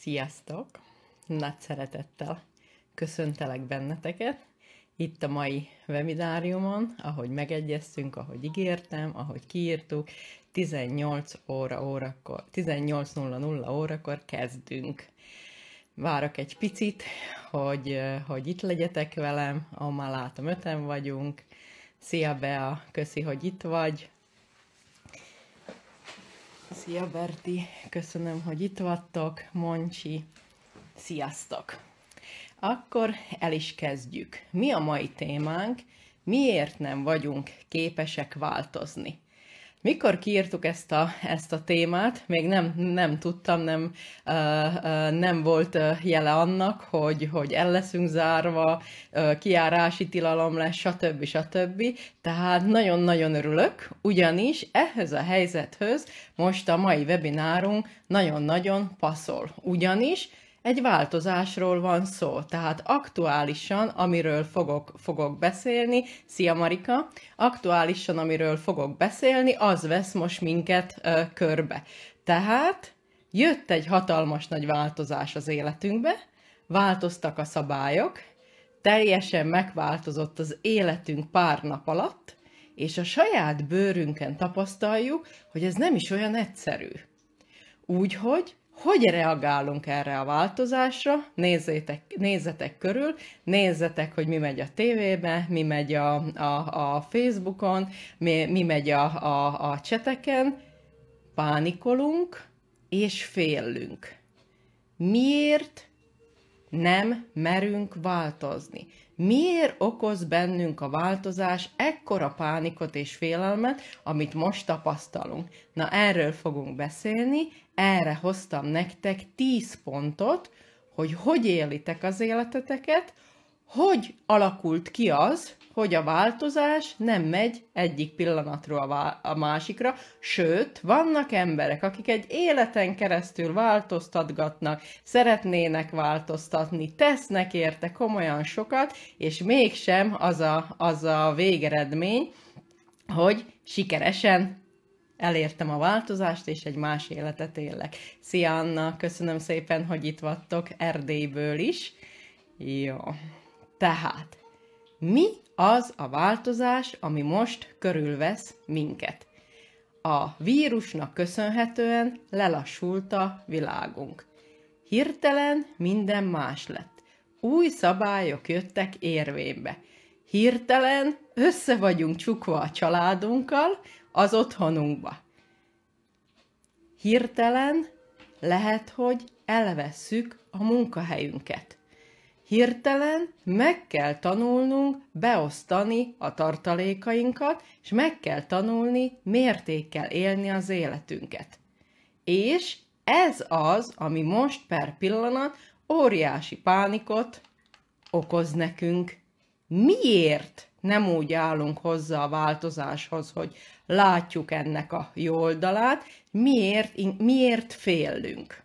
Sziasztok! Nagy szeretettel köszöntelek benneteket itt a mai webináriumon, ahogy megegyeztünk, ahogy ígértem, ahogy kiírtuk, 18 óra órakor, 18.00 órakor kezdünk. Várok egy picit, hogy, hogy itt legyetek velem, ahol már látom, öten vagyunk. Szia Bea, köszi, hogy itt vagy. Szia Berti, köszönöm, hogy itt vagytok. Moncsi, sziasztok! Akkor el is kezdjük. Mi a mai témánk? Miért nem vagyunk képesek változni? Mikor kiírtuk ezt a, ezt a témát, még nem, nem tudtam, nem, uh, uh, nem volt jele annak, hogy, hogy el leszünk zárva, uh, kiárási tilalom lesz, stb. stb. Tehát nagyon-nagyon örülök, ugyanis ehhez a helyzethöz most a mai webinárunk nagyon-nagyon passzol. Ugyanis egy változásról van szó, tehát aktuálisan, amiről fogok, fogok beszélni, szia Marika, aktuálisan, amiről fogok beszélni, az vesz most minket ö, körbe. Tehát jött egy hatalmas nagy változás az életünkbe, változtak a szabályok, teljesen megváltozott az életünk pár nap alatt, és a saját bőrünken tapasztaljuk, hogy ez nem is olyan egyszerű. Úgyhogy hogy reagálunk erre a változásra? Nézzétek, nézzetek körül, nézzetek, hogy mi megy a tévébe, mi megy a, a, a Facebookon, mi, mi megy a, a, a cseteken. Pánikolunk és félünk. Miért nem merünk változni? Miért okoz bennünk a változás ekkora pánikot és félelmet, amit most tapasztalunk? Na, erről fogunk beszélni, erre hoztam nektek 10 pontot, hogy hogy élitek az életeteket, hogy alakult ki az, hogy a változás nem megy egyik pillanatról a másikra, sőt, vannak emberek, akik egy életen keresztül változtatgatnak, szeretnének változtatni, tesznek érte komolyan sokat, és mégsem az a, az a végeredmény, hogy sikeresen elértem a változást, és egy más életet élek. Szia Anna, köszönöm szépen, hogy itt vagytok Erdélyből is. Jó. Tehát, mi az a változás, ami most körülvesz minket? A vírusnak köszönhetően lelassult a világunk. Hirtelen minden más lett. Új szabályok jöttek érvénybe. Hirtelen össze vagyunk csukva a családunkkal, az otthonunkba. Hirtelen lehet, hogy elvesszük a munkahelyünket. Hirtelen meg kell tanulnunk beosztani a tartalékainkat, és meg kell tanulni mértékkel élni az életünket. És ez az, ami most per pillanat óriási pánikot okoz nekünk. Miért nem úgy állunk hozzá a változáshoz, hogy látjuk ennek a jó oldalát, miért, miért félünk?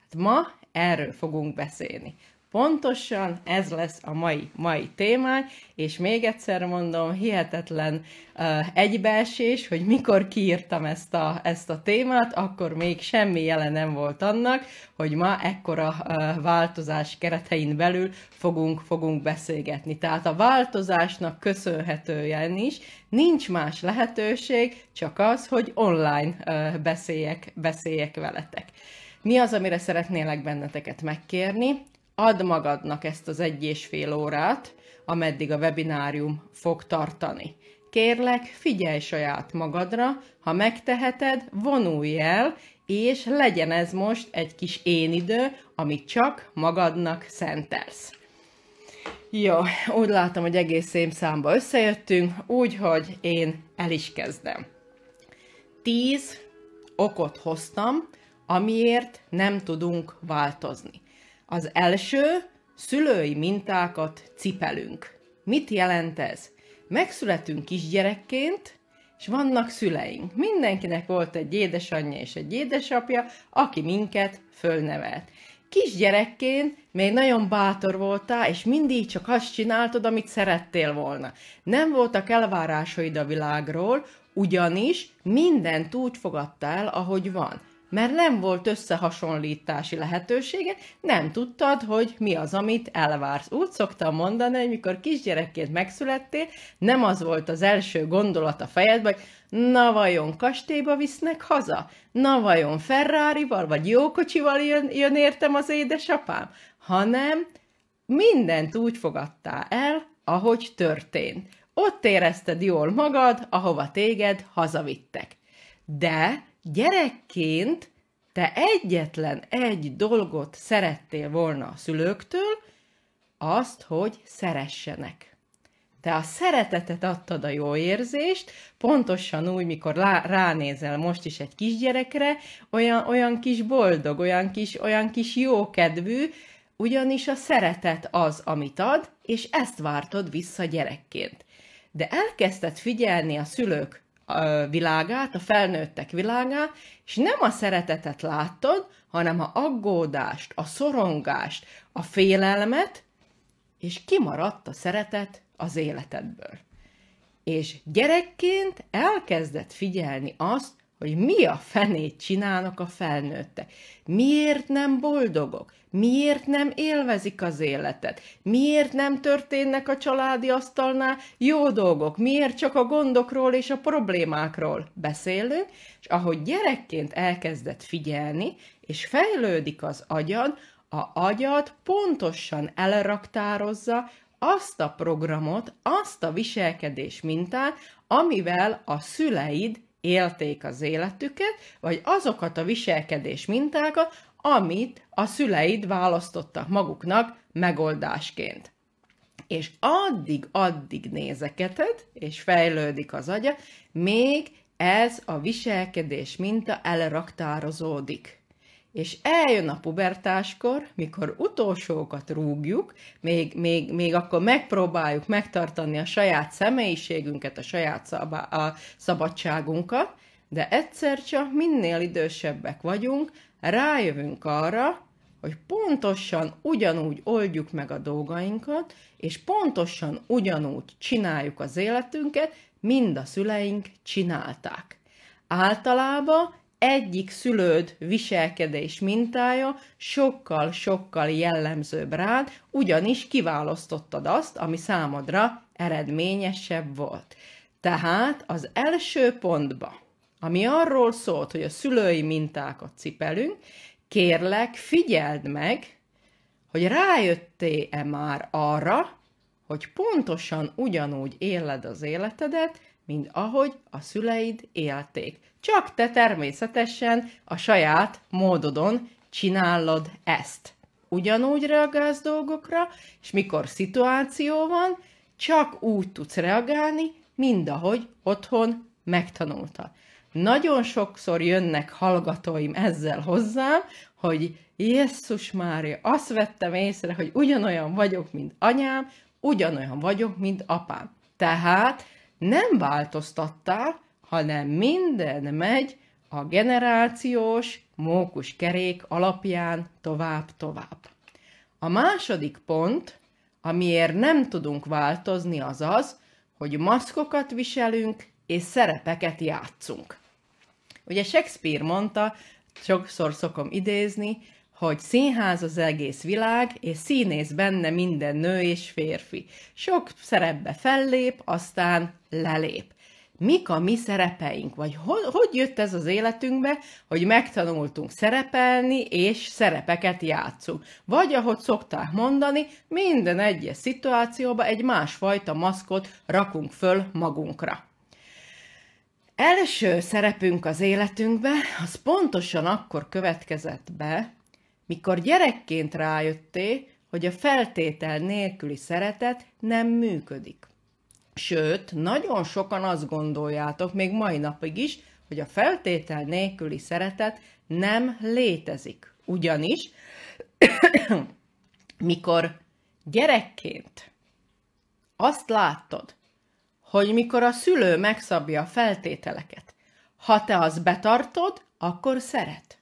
Hát ma erről fogunk beszélni. Pontosan ez lesz a mai, mai témány, és még egyszer mondom, hihetetlen uh, egybeesés, hogy mikor kiírtam ezt a, ezt a témát, akkor még semmi jele nem volt annak, hogy ma ekkora uh, változás keretein belül fogunk, fogunk beszélgetni. Tehát a változásnak köszönhetően is nincs más lehetőség, csak az, hogy online uh, beszéljek, beszéljek veletek. Mi az, amire szeretnélek benneteket megkérni? Add magadnak ezt az egy és fél órát, ameddig a webinárium fog tartani. Kérlek, figyelj saját magadra, ha megteheted, vonulj el, és legyen ez most egy kis én idő, amit csak magadnak szentelsz. Jó, úgy látom, hogy egész számba összejöttünk, úgyhogy én el is kezdem. Tíz okot hoztam, amiért nem tudunk változni. Az első, szülői mintákat cipelünk. Mit jelent ez? Megszületünk kisgyerekként, és vannak szüleink. Mindenkinek volt egy édesanyja és egy édesapja, aki minket fölnevelt. Kisgyerekként még nagyon bátor voltál, és mindig csak azt csináltad, amit szerettél volna. Nem voltak elvárásaid a világról, ugyanis mindent úgy fogadtál, ahogy van mert nem volt összehasonlítási lehetősége, nem tudtad, hogy mi az, amit elvársz. Úgy szoktam mondani, hogy mikor kisgyerekként megszülettél, nem az volt az első gondolat a fejedben, hogy na vajon kastélyba visznek haza? Na vajon Ferrari-val, vagy jó kocsival jön, jön értem az édesapám? Hanem mindent úgy fogadtál el, ahogy történt. Ott érezted jól magad, ahova téged hazavittek. De gyerekként te egyetlen egy dolgot szerettél volna a szülőktől, azt, hogy szeressenek. Te a szeretetet adtad a jó érzést, pontosan úgy, mikor ránézel most is egy kisgyerekre, olyan, olyan kis boldog, olyan kis, olyan kis jókedvű, ugyanis a szeretet az, amit ad, és ezt vártod vissza gyerekként. De elkezdted figyelni a szülők világát, a felnőttek világát, és nem a szeretetet láttad, hanem a aggódást, a szorongást, a félelmet, és kimaradt a szeretet az életedből. És gyerekként elkezdett figyelni azt, hogy mi a fenét csinálnak a felnőttek. Miért nem boldogok? Miért nem élvezik az életet? Miért nem történnek a családi asztalnál jó dolgok? Miért csak a gondokról és a problémákról beszélünk? És ahogy gyerekként elkezdett figyelni, és fejlődik az agyad, a agyad pontosan elraktározza azt a programot, azt a viselkedés mintát, amivel a szüleid élték az életüket, vagy azokat a viselkedés mintákat, amit a szüleid választottak maguknak megoldásként. És addig-addig nézeketed, és fejlődik az agya, még ez a viselkedés minta elraktározódik. És eljön a pubertáskor, mikor utolsókat rúgjuk, még, még, még akkor megpróbáljuk megtartani a saját személyiségünket, a saját szabá- a szabadságunkat, de egyszer csak minél idősebbek vagyunk, rájövünk arra, hogy pontosan ugyanúgy oldjuk meg a dolgainkat, és pontosan ugyanúgy csináljuk az életünket, mind a szüleink csinálták. Általában egyik szülőd viselkedés mintája sokkal-sokkal jellemzőbb rád, ugyanis kiválasztottad azt, ami számodra eredményesebb volt. Tehát az első pontba, ami arról szólt, hogy a szülői mintákat cipelünk, kérlek, figyeld meg, hogy rájöttél-e már arra, hogy pontosan ugyanúgy éled az életedet, mint ahogy a szüleid élték. Csak te természetesen a saját módodon csinálod ezt. Ugyanúgy reagálsz dolgokra, és mikor szituáció van, csak úgy tudsz reagálni, mint ahogy otthon megtanultad. Nagyon sokszor jönnek hallgatóim ezzel hozzám, hogy Jézus Mária, azt vettem észre, hogy ugyanolyan vagyok, mint anyám, ugyanolyan vagyok, mint apám. Tehát nem változtattál, hanem minden megy a generációs mókus kerék alapján tovább-tovább. A második pont, amiért nem tudunk változni, az az, hogy maszkokat viselünk és szerepeket játszunk. Ugye Shakespeare mondta, sokszor szokom idézni, hogy színház az egész világ, és színész benne minden nő és férfi. Sok szerepbe fellép, aztán lelép. Mik a mi szerepeink, vagy hogy, hogy jött ez az életünkbe, hogy megtanultunk szerepelni, és szerepeket játszunk. Vagy ahogy szokták mondani, minden egyes szituációba egy másfajta maszkot rakunk föl magunkra. Első szerepünk az életünkbe, az pontosan akkor következett be, mikor gyerekként rájötté, hogy a feltétel nélküli szeretet nem működik. Sőt, nagyon sokan azt gondoljátok, még mai napig is, hogy a feltétel nélküli szeretet nem létezik. Ugyanis, mikor gyerekként azt látod, hogy mikor a szülő megszabja a feltételeket, ha te azt betartod, akkor szeret.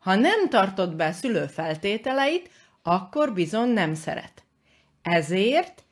Ha nem tartod be szülő feltételeit, akkor bizony nem szeret. Ezért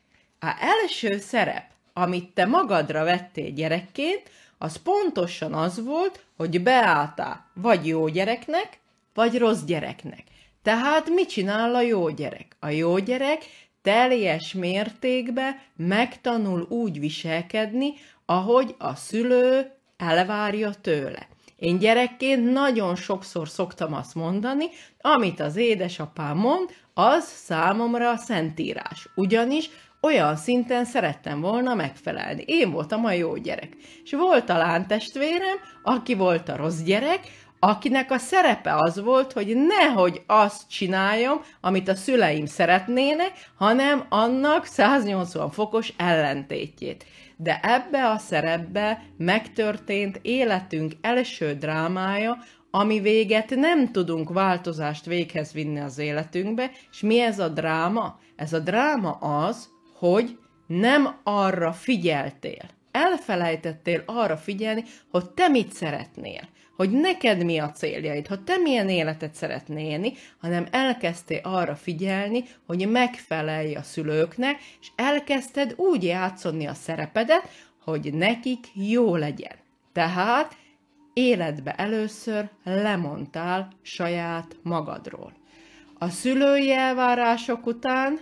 a első szerep, amit te magadra vettél gyerekként, az pontosan az volt, hogy beálltál vagy jó gyereknek, vagy rossz gyereknek. Tehát mit csinál a jó gyerek? A jó gyerek teljes mértékben megtanul úgy viselkedni, ahogy a szülő elvárja tőle. Én gyerekként nagyon sokszor szoktam azt mondani, amit az édesapám mond, az számomra a szentírás. Ugyanis olyan szinten szerettem volna megfelelni. Én voltam a jó gyerek. És volt a lántestvérem, aki volt a rossz gyerek, akinek a szerepe az volt, hogy nehogy azt csináljam, amit a szüleim szeretnének, hanem annak 180 fokos ellentétjét. De ebbe a szerepbe megtörtént életünk első drámája, ami véget nem tudunk változást véghez vinni az életünkbe, és mi ez a dráma? Ez a dráma az, hogy nem arra figyeltél. Elfelejtettél arra figyelni, hogy te mit szeretnél hogy neked mi a céljaid, hogy te milyen életet szeretnél élni, hanem elkezdtél arra figyelni, hogy megfelelj a szülőknek, és elkezdted úgy játszani a szerepedet, hogy nekik jó legyen. Tehát életbe először lemondtál saját magadról. A szülői elvárások után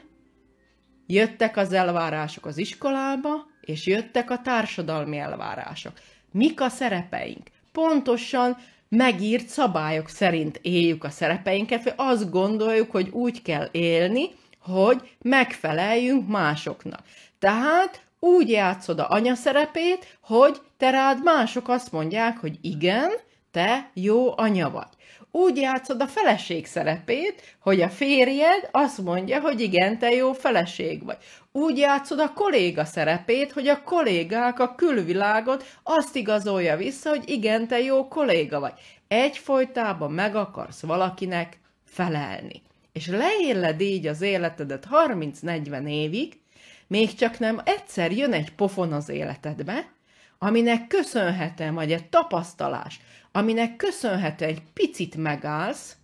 jöttek az elvárások az iskolába, és jöttek a társadalmi elvárások. Mik a szerepeink? Pontosan megírt szabályok szerint éljük a szerepeinket, vagy azt gondoljuk, hogy úgy kell élni, hogy megfeleljünk másoknak. Tehát úgy játszod a anya szerepét, hogy te rád mások azt mondják, hogy igen, te jó anya vagy úgy játszod a feleség szerepét, hogy a férjed azt mondja, hogy igen, te jó feleség vagy. Úgy játszod a kolléga szerepét, hogy a kollégák a külvilágot azt igazolja vissza, hogy igen, te jó kolléga vagy. Egyfolytában meg akarsz valakinek felelni. És leéled így az életedet 30-40 évig, még csak nem egyszer jön egy pofon az életedbe, aminek köszönhetem, vagy egy tapasztalás, aminek köszönhetően egy picit megállsz,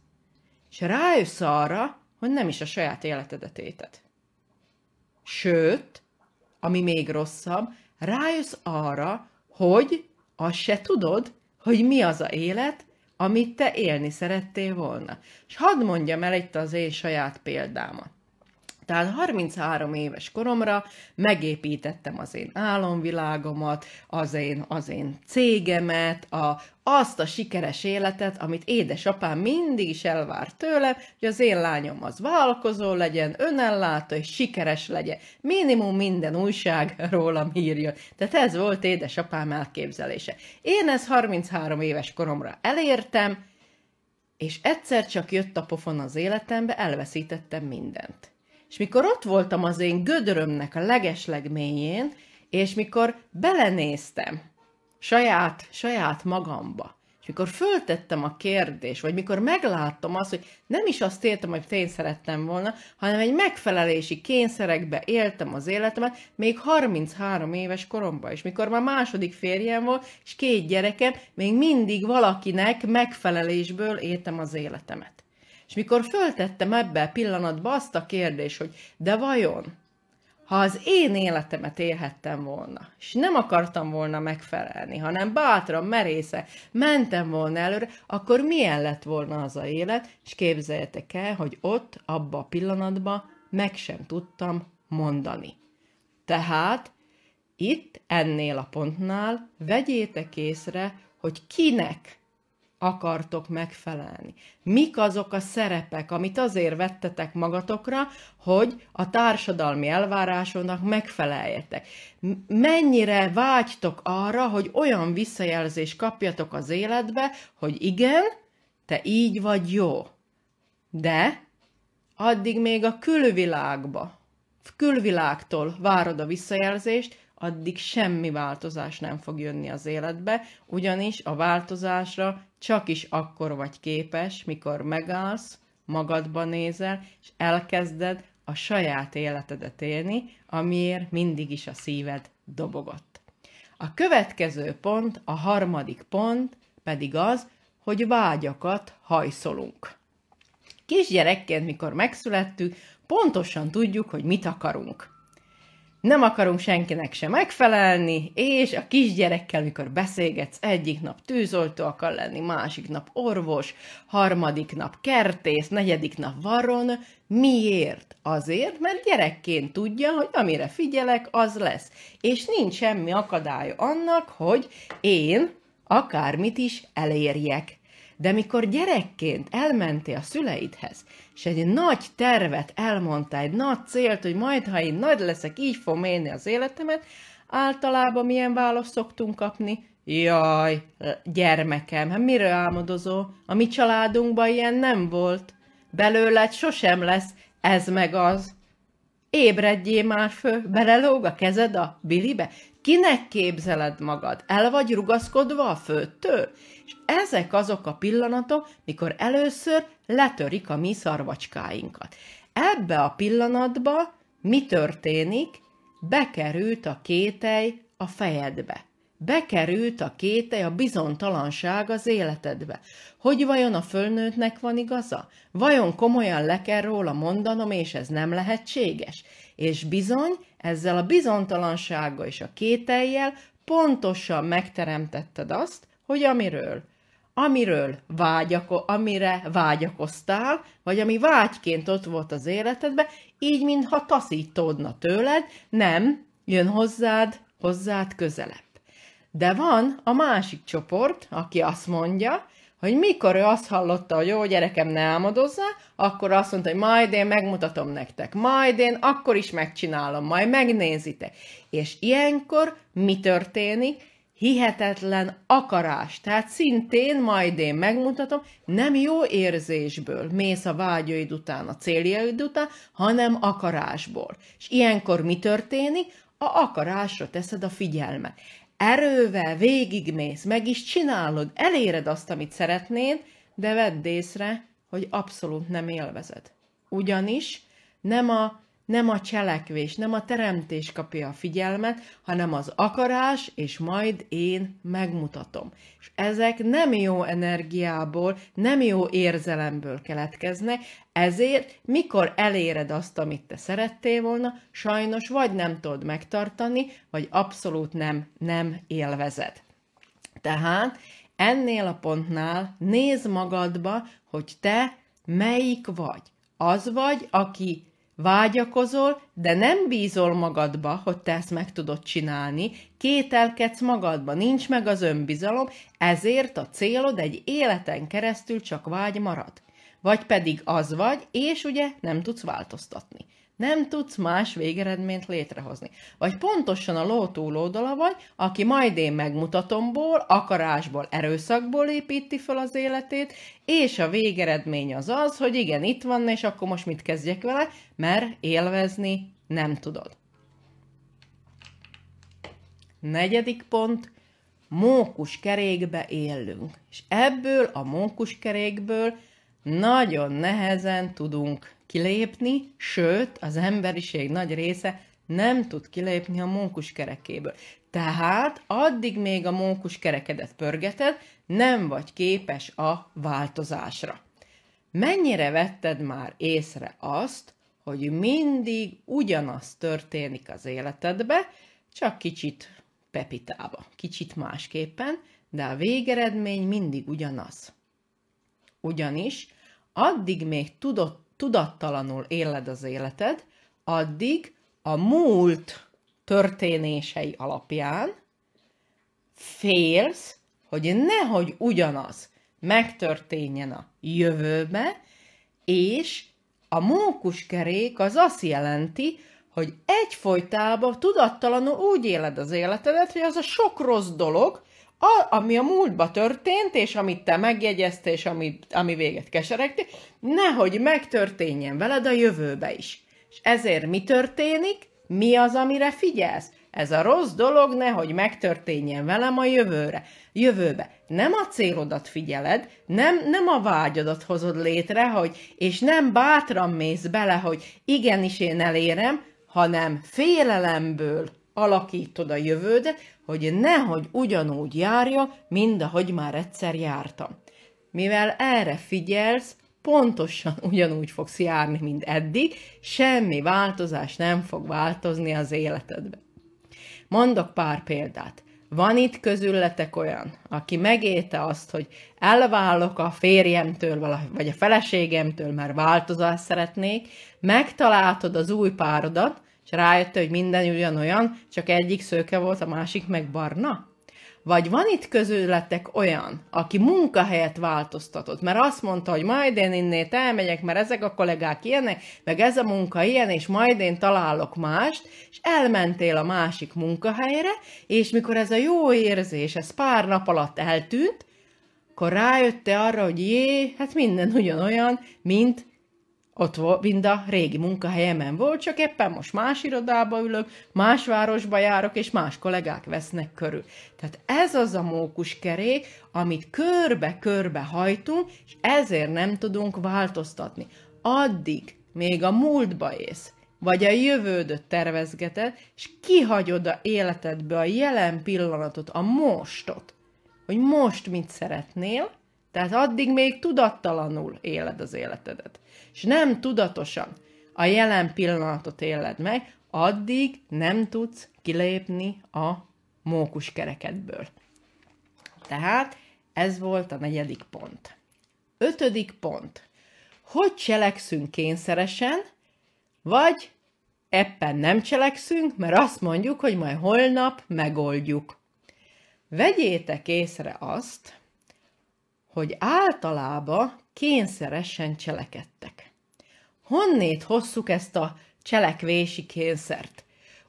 és rájössz arra, hogy nem is a saját életedet éted. Sőt, ami még rosszabb, rájössz arra, hogy azt se tudod, hogy mi az a élet, amit te élni szerettél volna. És hadd mondjam el itt az én saját példámat. Tehát 33 éves koromra megépítettem az én álomvilágomat, az én, az én cégemet, a, azt a sikeres életet, amit édesapám mindig is elvár tőlem, hogy az én lányom az vállalkozó legyen, önellátó és sikeres legyen. Minimum minden újság rólam írja. Tehát ez volt édesapám elképzelése. Én ezt 33 éves koromra elértem, és egyszer csak jött a pofon az életembe, elveszítettem mindent. És mikor ott voltam az én gödörömnek a legesleg mélyén, és mikor belenéztem saját, saját magamba, és mikor föltettem a kérdést, vagy mikor megláttam azt, hogy nem is azt éltem, hogy én szerettem volna, hanem egy megfelelési kényszerekbe éltem az életemet, még 33 éves koromban, és mikor már második férjem volt, és két gyerekem, még mindig valakinek megfelelésből éltem az életemet. És mikor föltettem ebbe a pillanatba azt a kérdést, hogy de vajon, ha az én életemet élhettem volna, és nem akartam volna megfelelni, hanem bátran, merésze, mentem volna előre, akkor milyen lett volna az a élet, és képzeljetek el, hogy ott, abba a pillanatban meg sem tudtam mondani. Tehát itt, ennél a pontnál vegyétek észre, hogy kinek akartok megfelelni? Mik azok a szerepek, amit azért vettetek magatokra, hogy a társadalmi elvárásoknak megfeleljetek? Mennyire vágytok arra, hogy olyan visszajelzést kapjatok az életbe, hogy igen, te így vagy jó. De addig még a külvilágba, külvilágtól várod a visszajelzést, addig semmi változás nem fog jönni az életbe, ugyanis a változásra csak is akkor vagy képes, mikor megállsz, magadba nézel, és elkezded a saját életedet élni, amiért mindig is a szíved dobogott. A következő pont, a harmadik pont pedig az, hogy vágyakat hajszolunk. Kisgyerekként, mikor megszülettük, pontosan tudjuk, hogy mit akarunk. Nem akarunk senkinek sem megfelelni, és a kisgyerekkel, mikor beszélgetsz, egyik nap tűzoltó akar lenni, másik nap orvos, harmadik nap kertész, negyedik nap varon. Miért? Azért, mert gyerekként tudja, hogy amire figyelek, az lesz. És nincs semmi akadály annak, hogy én akármit is elérjek. De mikor gyerekként elmentél a szüleidhez, és egy nagy tervet elmondtál, egy nagy célt, hogy majd, ha én nagy leszek, így fogom élni az életemet, általában milyen választ szoktunk kapni? Jaj, gyermekem, hát miről álmodozó? A mi családunkban ilyen nem volt. Belőled sosem lesz, ez meg az. Ébredjél már föl, belelóg a kezed a bilibe? Kinek képzeled magad? El vagy rugaszkodva a főttől? És ezek azok a pillanatok, mikor először letörik a mi szarvacskáinkat. Ebbe a pillanatba mi történik? Bekerült a kételj a fejedbe. Bekerült a kételj, a bizontalanság az életedbe. Hogy vajon a fölnőttnek van igaza? Vajon komolyan le kell róla mondanom, és ez nem lehetséges? És bizony, ezzel a bizontalansággal és a kételjel pontosan megteremtetted azt, hogy amiről amiről vágyako, amire vágyakoztál, vagy ami vágyként ott volt az életedben, így mintha taszítódna tőled, nem, jön hozzád, hozzád közelebb. De van a másik csoport, aki azt mondja, hogy mikor ő azt hallotta, hogy jó, gyerekem, ne álmodozzá, akkor azt mondta, hogy majd én megmutatom nektek, majd én akkor is megcsinálom, majd megnézitek. És ilyenkor mi történik? hihetetlen akarás. Tehát szintén majd én megmutatom, nem jó érzésből mész a vágyaid után, a céljaid után, hanem akarásból. És ilyenkor mi történik? A akarásra teszed a figyelmet. Erővel végigmész, meg is csinálod, eléred azt, amit szeretnéd, de vedd észre, hogy abszolút nem élvezed. Ugyanis nem a nem a cselekvés, nem a teremtés kapja a figyelmet, hanem az akarás, és majd én megmutatom. És ezek nem jó energiából, nem jó érzelemből keletkeznek, ezért mikor eléred azt, amit te szerettél volna, sajnos vagy nem tudod megtartani, vagy abszolút nem, nem élvezed. Tehát ennél a pontnál nézd magadba, hogy te melyik vagy. Az vagy, aki Vágyakozol, de nem bízol magadba, hogy te ezt meg tudod csinálni, kételkedsz magadba, nincs meg az önbizalom, ezért a célod egy életen keresztül csak vágy marad. Vagy pedig az vagy, és ugye nem tudsz változtatni nem tudsz más végeredményt létrehozni. Vagy pontosan a ló túloldala vagy, aki majd én megmutatomból, akarásból, erőszakból építi fel az életét, és a végeredmény az az, hogy igen, itt van, és akkor most mit kezdjek vele, mert élvezni nem tudod. Negyedik pont, mókus kerékbe élünk. És ebből a mókus kerékből nagyon nehezen tudunk kilépni, sőt, az emberiség nagy része nem tud kilépni a mókus kerekéből. Tehát addig még a mókus kerekedet pörgeted, nem vagy képes a változásra. Mennyire vetted már észre azt, hogy mindig ugyanaz történik az életedbe, csak kicsit pepitába, kicsit másképpen, de a végeredmény mindig ugyanaz. Ugyanis addig még tudod tudattalanul éled az életed, addig a múlt történései alapján félsz, hogy nehogy ugyanaz megtörténjen a jövőbe, és a mókuskerék az azt jelenti, hogy egyfolytában tudattalanul úgy éled az életedet, hogy az a sok rossz dolog, a, ami a múltba történt, és amit te megjegyezte, és ami, ami véget keseregti, nehogy megtörténjen veled a jövőbe is. És ezért mi történik? Mi az, amire figyelsz? Ez a rossz dolog nehogy megtörténjen velem a jövőre. Jövőbe. Nem a célodat figyeled, nem, nem a vágyadat hozod létre, hogy, és nem bátran mész bele, hogy igenis én elérem, hanem félelemből alakítod a jövődet, hogy nehogy ugyanúgy járja, mint ahogy már egyszer jártam. Mivel erre figyelsz, pontosan ugyanúgy fogsz járni, mint eddig, semmi változás nem fog változni az életedben. Mondok pár példát. Van itt közületek olyan, aki megélte azt, hogy elválok a férjemtől, vagy a feleségemtől, mert változást szeretnék, megtaláltod az új párodat, rájött, hogy minden ugyanolyan, csak egyik szőke volt, a másik meg barna? Vagy van itt közületek olyan, aki munkahelyet változtatott, mert azt mondta, hogy majd én innét elmegyek, mert ezek a kollégák ilyenek, meg ez a munka ilyen, és majd én találok mást, és elmentél a másik munkahelyre, és mikor ez a jó érzés, ez pár nap alatt eltűnt, akkor rájötte arra, hogy jé, hát minden ugyanolyan, mint ott mind a régi munkahelyemen volt, csak éppen most más irodába ülök, más városba járok, és más kollégák vesznek körül. Tehát ez az a mókuskerék, amit körbe-körbe hajtunk, és ezért nem tudunk változtatni. Addig még a múltba ész, vagy a jövődöt tervezgeted, és kihagyod a életedbe a jelen pillanatot, a mostot, hogy most mit szeretnél, tehát addig még tudattalanul éled az életedet és nem tudatosan a jelen pillanatot éled meg, addig nem tudsz kilépni a mókus kerekedből. Tehát ez volt a negyedik pont. Ötödik pont. Hogy cselekszünk kényszeresen, vagy ebben nem cselekszünk, mert azt mondjuk, hogy majd holnap megoldjuk. Vegyétek észre azt, hogy általában kényszeresen cselekedtek. Honnét hosszuk ezt a cselekvési kényszert?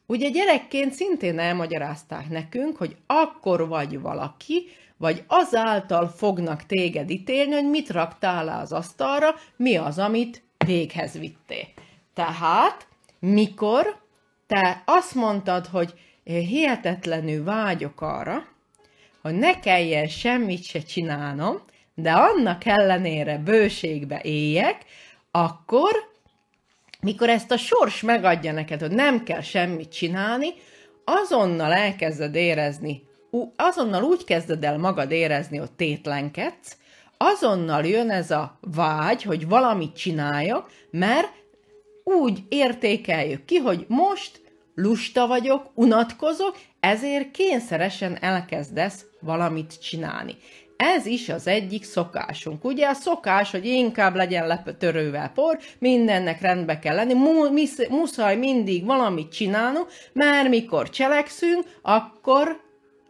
Ugye gyerekként szintén elmagyarázták nekünk, hogy akkor vagy valaki, vagy azáltal fognak téged ítélni, hogy mit raktál az asztalra, mi az, amit véghez vittél. Tehát, mikor te azt mondtad, hogy hihetetlenül vágyok arra, hogy ne kelljen semmit se csinálnom, de annak ellenére bőségbe éljek, akkor, mikor ezt a sors megadja neked, hogy nem kell semmit csinálni, azonnal elkezded érezni, azonnal úgy kezded el magad érezni, hogy tétlenkedsz, azonnal jön ez a vágy, hogy valamit csináljak, mert úgy értékeljük ki, hogy most lusta vagyok, unatkozok, ezért kényszeresen elkezdesz valamit csinálni. Ez is az egyik szokásunk. Ugye a szokás, hogy inkább legyen lepötörővel por, mindennek rendbe kell lenni, mu- muszáj mindig valamit csinálnunk, mert mikor cselekszünk, akkor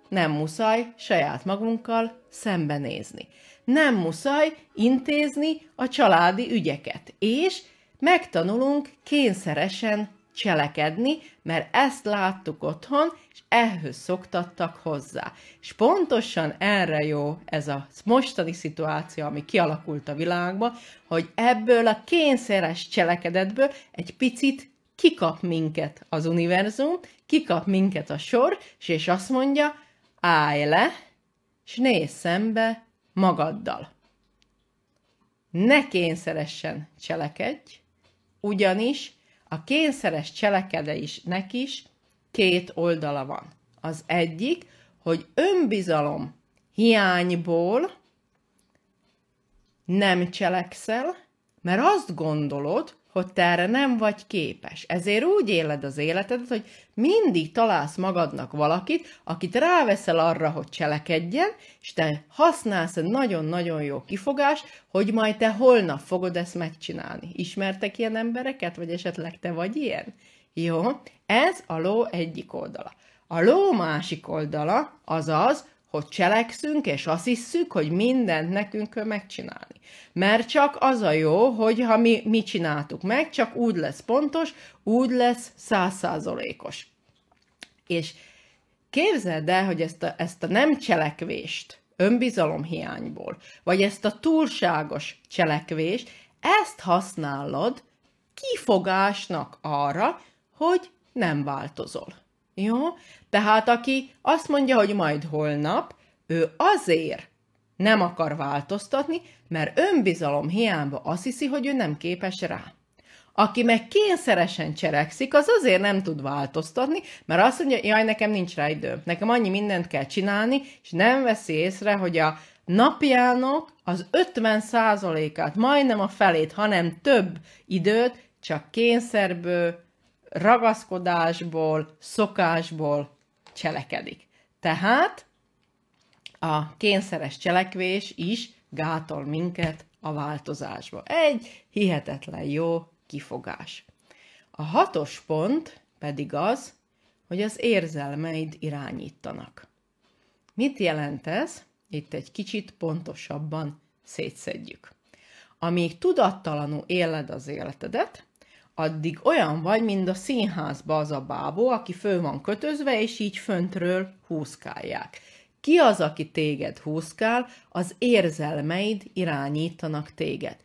nem muszáj saját magunkkal szembenézni. Nem muszáj intézni a családi ügyeket, és megtanulunk kényszeresen cselekedni, mert ezt láttuk otthon, ehhez szoktattak hozzá. És pontosan erre jó ez a mostani szituáció, ami kialakult a világban, hogy ebből a kényszeres cselekedetből egy picit kikap minket az univerzum, kikap minket a sor, és azt mondja, állj le, és nézz szembe magaddal. Ne kényszeresen cselekedj, ugyanis a kényszeres cselekedésnek is két oldala van. Az egyik, hogy önbizalom hiányból nem cselekszel, mert azt gondolod, hogy te erre nem vagy képes. Ezért úgy éled az életedet, hogy mindig találsz magadnak valakit, akit ráveszel arra, hogy cselekedjen, és te használsz egy nagyon-nagyon jó kifogás, hogy majd te holnap fogod ezt megcsinálni. Ismertek ilyen embereket, vagy esetleg te vagy ilyen? Jó, ez a ló egyik oldala. A ló másik oldala az az, hogy cselekszünk, és azt hiszük, hogy mindent nekünk kell megcsinálni. Mert csak az a jó, hogy ha mi, mi csináltuk meg, csak úgy lesz pontos, úgy lesz százszázalékos. És képzeld el, hogy ezt a, ezt a nem cselekvést, önbizalomhiányból, vagy ezt a túlságos cselekvést, ezt használod kifogásnak arra, hogy nem változol. Jó? Tehát aki azt mondja, hogy majd holnap, ő azért nem akar változtatni, mert önbizalom hiányba azt hiszi, hogy ő nem képes rá. Aki meg kényszeresen cselekszik, az azért nem tud változtatni, mert azt mondja, jaj, nekem nincs rá időm, nekem annyi mindent kell csinálni, és nem veszi észre, hogy a napjának az 50%-át, majdnem a felét, hanem több időt csak kényszerből, ragaszkodásból, szokásból cselekedik. Tehát a kényszeres cselekvés is gátol minket a változásba. Egy hihetetlen jó kifogás. A hatos pont pedig az, hogy az érzelmeid irányítanak. Mit jelent ez? Itt egy kicsit pontosabban szétszedjük. Amíg tudattalanul éled az életedet, addig olyan vagy, mint a színházba az a bábó, aki föl van kötözve, és így föntről húzkálják. Ki az, aki téged húzkál? Az érzelmeid irányítanak téged.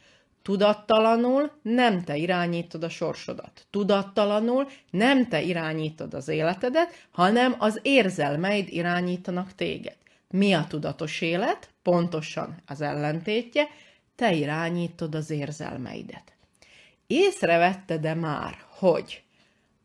Tudattalanul nem te irányítod a sorsodat. Tudattalanul nem te irányítod az életedet, hanem az érzelmeid irányítanak téged. Mi a tudatos élet? Pontosan az ellentétje, te irányítod az érzelmeidet. Észrevetted-e már, hogy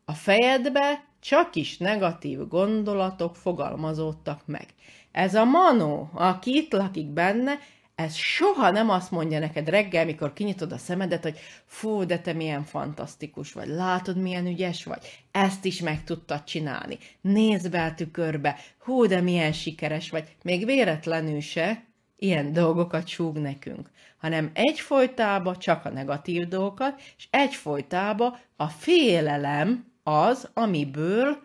a fejedbe csak is negatív gondolatok fogalmazódtak meg. Ez a manó, aki itt lakik benne, ez soha nem azt mondja neked reggel, mikor kinyitod a szemedet, hogy fú, de te milyen fantasztikus vagy, látod, milyen ügyes vagy, ezt is meg tudtad csinálni, nézd be a tükörbe, hú, de milyen sikeres vagy, még véletlenül se ilyen dolgokat súg nekünk, hanem egyfolytába csak a negatív dolgokat, és egyfolytába a félelem az, amiből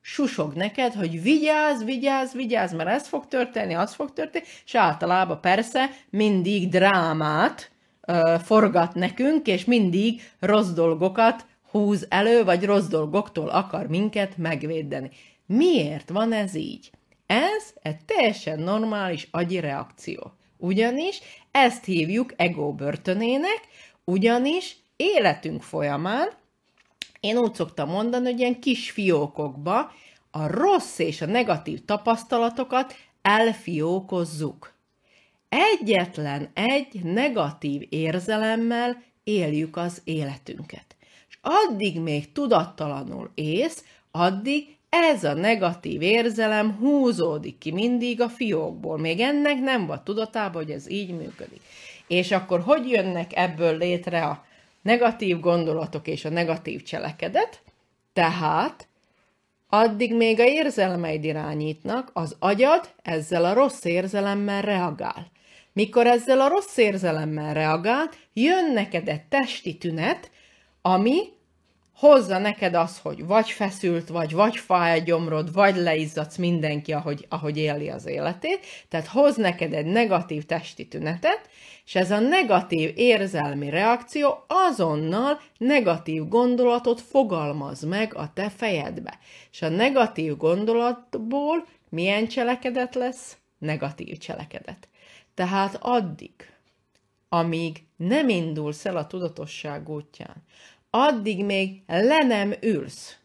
susog neked, hogy vigyázz, vigyázz, vigyázz, mert ez fog történni, az fog történni, és általában persze mindig drámát ö, forgat nekünk, és mindig rossz dolgokat húz elő, vagy rossz dolgoktól akar minket megvédeni. Miért van ez így? Ez egy teljesen normális agyi reakció. Ugyanis ezt hívjuk ego börtönének, ugyanis életünk folyamán én úgy szoktam mondani, hogy ilyen kis fiókokba a rossz és a negatív tapasztalatokat elfiókozzuk. Egyetlen egy negatív érzelemmel éljük az életünket. És addig még tudattalanul ész, addig ez a negatív érzelem húzódik ki mindig a fiókból. Még ennek nem vagy tudatában, hogy ez így működik. És akkor hogy jönnek ebből létre a negatív gondolatok és a negatív cselekedet, tehát addig még a érzelmeid irányítnak, az agyad ezzel a rossz érzelemmel reagál. Mikor ezzel a rossz érzelemmel reagál, jön neked egy testi tünet, ami hozza neked az, hogy vagy feszült vagy, vagy fáj a gyomrod, vagy leizzadsz mindenki, ahogy, ahogy éli az életét. Tehát hoz neked egy negatív testi tünetet, és ez a negatív érzelmi reakció azonnal negatív gondolatot fogalmaz meg a te fejedbe. És a negatív gondolatból milyen cselekedet lesz? Negatív cselekedet. Tehát addig, amíg nem indulsz el a tudatosság útján, addig még le nem ülsz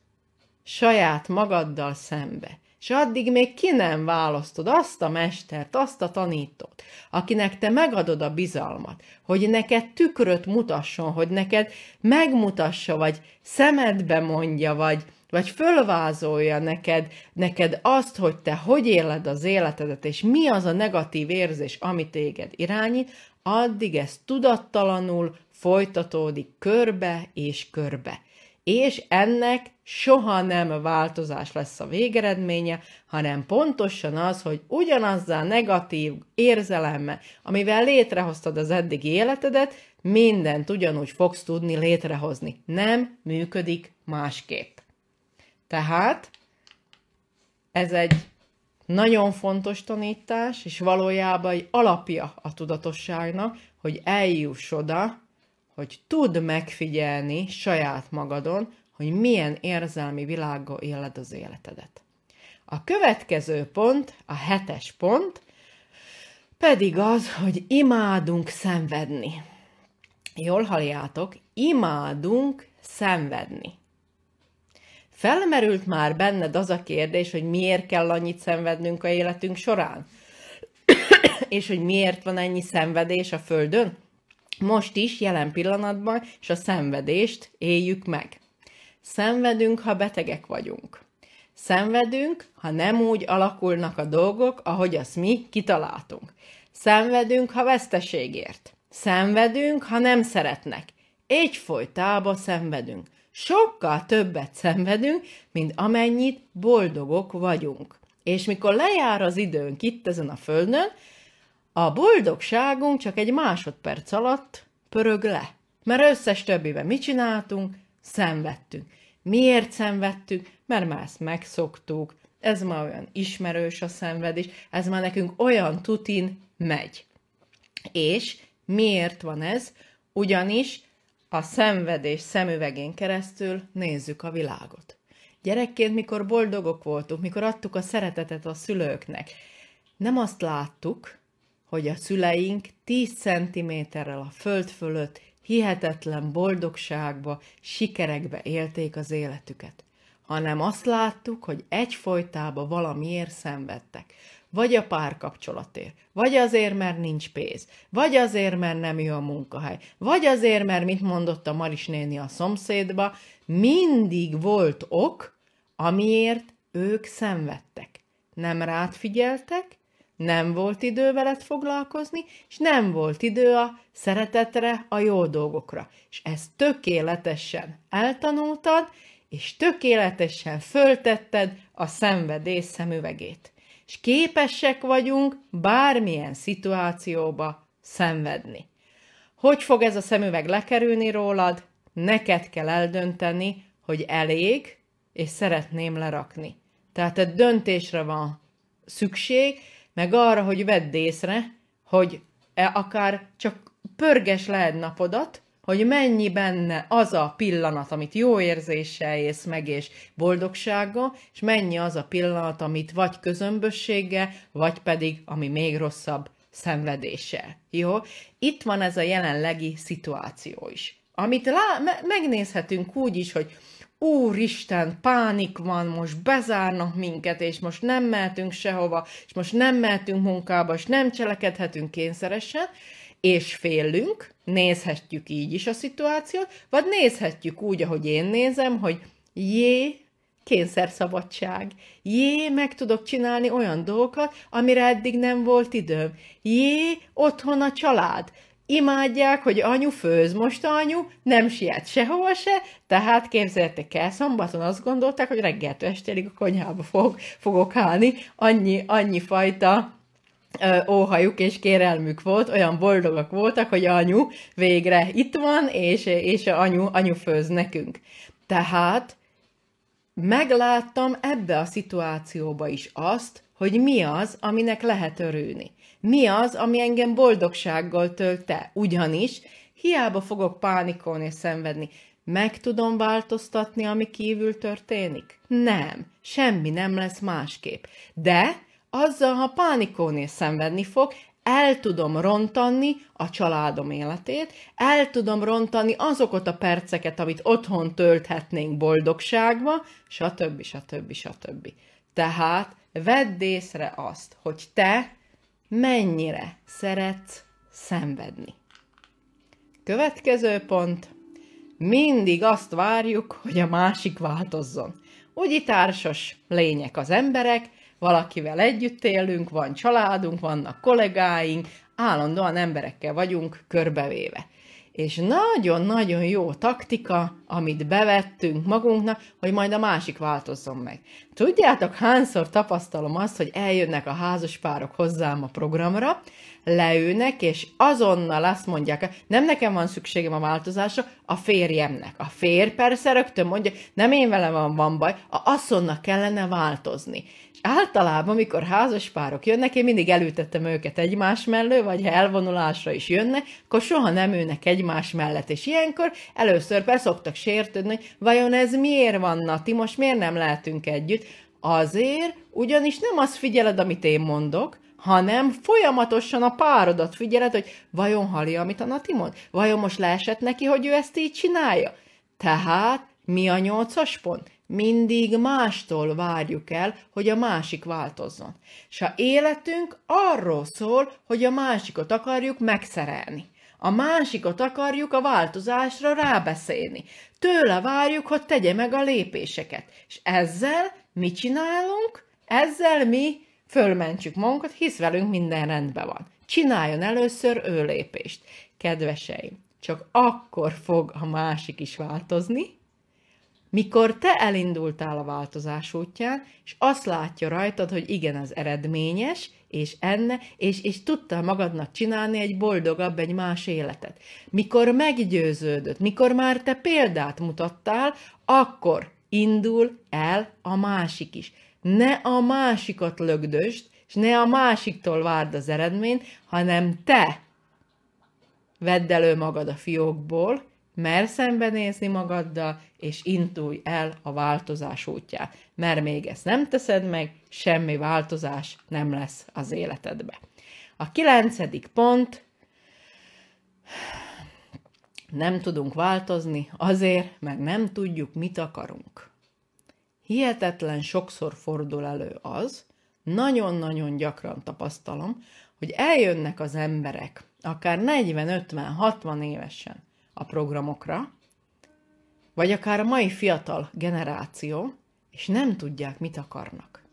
saját magaddal szembe, és addig még ki nem választod azt a mestert, azt a tanítót, akinek te megadod a bizalmat, hogy neked tükröt mutasson, hogy neked megmutassa, vagy szemedbe mondja, vagy, vagy fölvázolja neked, neked azt, hogy te hogy éled az életedet, és mi az a negatív érzés, ami téged irányít, addig ez tudattalanul folytatódik körbe és körbe. És ennek soha nem változás lesz a végeredménye, hanem pontosan az, hogy ugyanazzal negatív érzelemmel, amivel létrehoztad az eddigi életedet, mindent ugyanúgy fogsz tudni létrehozni. Nem működik másképp. Tehát ez egy nagyon fontos tanítás, és valójában egy alapja a tudatosságnak, hogy eljuss oda, hogy tudd megfigyelni saját magadon, hogy milyen érzelmi világgal éled az életedet. A következő pont, a hetes pont, pedig az, hogy imádunk szenvedni. Jól halljátok, imádunk szenvedni. Felmerült már benned az a kérdés, hogy miért kell annyit szenvednünk a életünk során? És hogy miért van ennyi szenvedés a Földön? Most is, jelen pillanatban, és a szenvedést éljük meg. Szenvedünk, ha betegek vagyunk. Szenvedünk, ha nem úgy alakulnak a dolgok, ahogy azt mi kitaláltunk. Szenvedünk, ha veszteségért. Szenvedünk, ha nem szeretnek. Egyfolytában szenvedünk. Sokkal többet szenvedünk, mint amennyit boldogok vagyunk. És mikor lejár az időnk itt ezen a földön, a boldogságunk csak egy másodperc alatt pörög le. Mert összes többiben mit csináltunk? Szenvedtünk. Miért szenvedtünk? Mert már ezt megszoktuk, ez már olyan ismerős a szenvedés, ez már nekünk olyan tutin megy. És miért van ez? Ugyanis a szenvedés szemüvegén keresztül nézzük a világot. Gyerekként, mikor boldogok voltunk, mikor adtuk a szeretetet a szülőknek, nem azt láttuk, hogy a szüleink 10 centiméterrel a föld fölött hihetetlen boldogságba, sikerekbe élték az életüket, hanem azt láttuk, hogy egyfolytában valamiért szenvedtek. Vagy a párkapcsolatért, vagy azért, mert nincs pénz, vagy azért, mert nem jó a munkahely, vagy azért, mert, mint mondott a Maris néni a szomszédba, mindig volt ok, amiért ők szenvedtek. Nem rád figyeltek, nem volt idő veled foglalkozni, és nem volt idő a szeretetre, a jó dolgokra. És ezt tökéletesen eltanultad, és tökéletesen föltetted a szenvedés szemüvegét. És képesek vagyunk bármilyen szituációba szenvedni. Hogy fog ez a szemüveg lekerülni rólad? Neked kell eldönteni, hogy elég, és szeretném lerakni. Tehát egy döntésre van szükség, meg arra, hogy vedd észre, hogy e akár csak pörges le napodat, hogy mennyi benne az a pillanat, amit jó érzéssel ész meg, és boldogsággal, és mennyi az a pillanat, amit vagy közömbösséggel, vagy pedig, ami még rosszabb, szenvedéssel. Jó? Itt van ez a jelenlegi szituáció is. Amit lá- me- megnézhetünk úgy is, hogy úristen, pánik van, most bezárnak minket, és most nem mehetünk sehova, és most nem mehetünk munkába, és nem cselekedhetünk kényszeresen, és félünk, nézhetjük így is a szituációt, vagy nézhetjük úgy, ahogy én nézem, hogy jé, kényszerszabadság. Jé, meg tudok csinálni olyan dolgokat, amire eddig nem volt időm. Jé, otthon a család imádják, hogy anyu főz. Most anyu nem siet sehova se, tehát képzeljétek el, szombaton azt gondolták, hogy reggeltől estélig a konyhába fog, fogok állni. Annyi, annyi fajta óhajuk és kérelmük volt, olyan boldogak voltak, hogy anyu végre itt van, és, és anyu, anyu főz nekünk. Tehát megláttam ebbe a szituációba is azt, hogy mi az, aminek lehet örülni. Mi az, ami engem boldogsággal tölt el? Ugyanis hiába fogok pánikolni és szenvedni. Meg tudom változtatni, ami kívül történik? Nem. Semmi nem lesz másképp. De azzal, ha pánikolni és szenvedni fog, el tudom rontani a családom életét, el tudom rontani azokat a perceket, amit otthon tölthetnénk boldogságba, stb. stb. stb. Tehát vedd észre azt, hogy te mennyire szeretsz szenvedni. Következő pont. Mindig azt várjuk, hogy a másik változzon. Úgy társas lények az emberek, valakivel együtt élünk, van családunk, vannak kollégáink, állandóan emberekkel vagyunk körbevéve és nagyon-nagyon jó taktika, amit bevettünk magunknak, hogy majd a másik változzon meg. Tudjátok, hányszor tapasztalom azt, hogy eljönnek a házaspárok hozzám a programra, leülnek, és azonnal azt mondják, nem nekem van szükségem a változásra, a férjemnek. A férj persze rögtön mondja, nem én velem van, van baj, a asszonynak kellene változni. Általában, mikor házaspárok jönnek, én mindig elültettem őket egymás mellő, vagy ha elvonulásra is jönnek, akkor soha nem ülnek egymás mellett. És ilyenkor először persze szoktak sértődni, hogy vajon ez miért van, Nati, most miért nem lehetünk együtt? Azért, ugyanis nem azt figyeled, amit én mondok, hanem folyamatosan a párodat figyeled, hogy vajon hallja, amit a Nati mond? Vajon most leesett neki, hogy ő ezt így csinálja? Tehát mi a nyolcas pont? Mindig mástól várjuk el, hogy a másik változzon. És a életünk arról szól, hogy a másikot akarjuk megszerelni. A másikot akarjuk a változásra rábeszélni. Tőle várjuk, hogy tegye meg a lépéseket. És ezzel mit csinálunk? Ezzel mi fölmentsük magunkat, hisz velünk minden rendben van. csináljon először ő lépést. Kedveseim, csak akkor fog a másik is változni, mikor te elindultál a változás útján, és azt látja rajtad, hogy igen, az eredményes, és enne, és, és tudtál magadnak csinálni egy boldogabb, egy más életet. Mikor meggyőződött, mikor már te példát mutattál, akkor indul el a másik is. Ne a másikat lögdöst, és ne a másiktól várd az eredményt, hanem te vedd elő magad a fiókból, mer szembenézni magaddal, és indulj el a változás útján. Mert még ezt nem teszed meg, semmi változás nem lesz az életedbe. A kilencedik pont, nem tudunk változni azért, mert nem tudjuk, mit akarunk. Hihetetlen sokszor fordul elő az, nagyon-nagyon gyakran tapasztalom, hogy eljönnek az emberek, akár 40-50-60 évesen, a programokra, vagy akár a mai fiatal generáció, és nem tudják, mit akarnak.